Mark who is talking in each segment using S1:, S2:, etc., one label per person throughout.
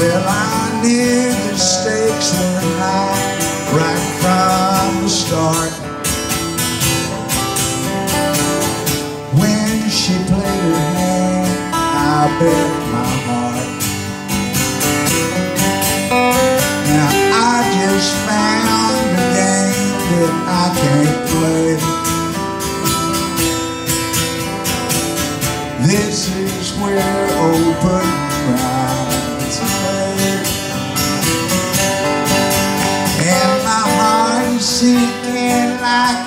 S1: Well, I knew the stakes were high right from the start. When she played her hand, I bet sinking like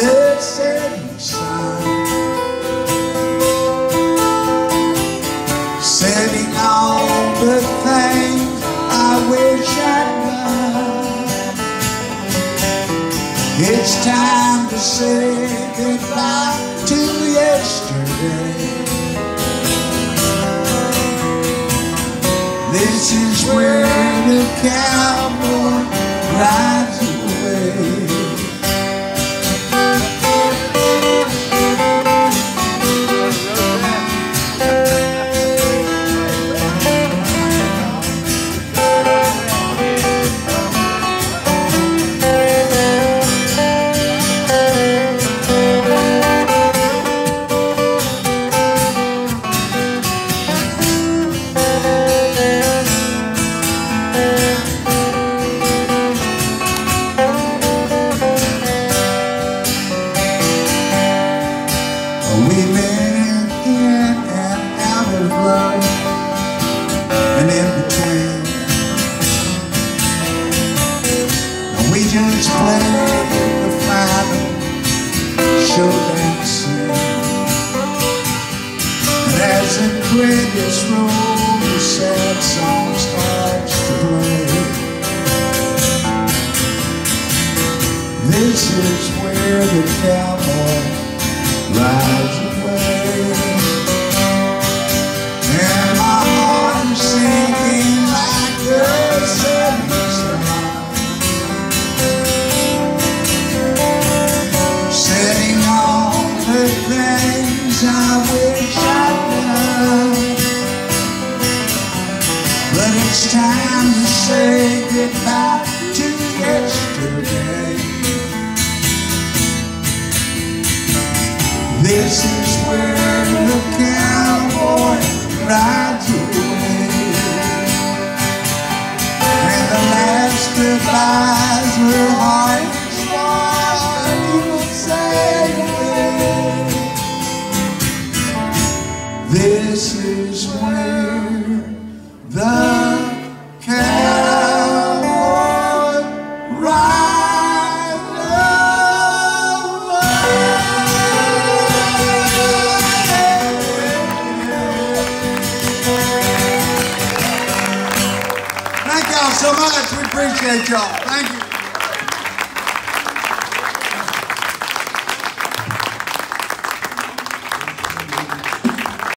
S1: the setting sun. Setting all the things I wish I'd done. It's time to say goodbye to yesterday. This is where the cowboy rides We've been in and out of love and in between. And we just played the final showdown scene. And as the credits roll, the sad song starts to play. This is where the cowboy rides will say This is where the cowboy rides so much. Appreciate y'all. Thank you.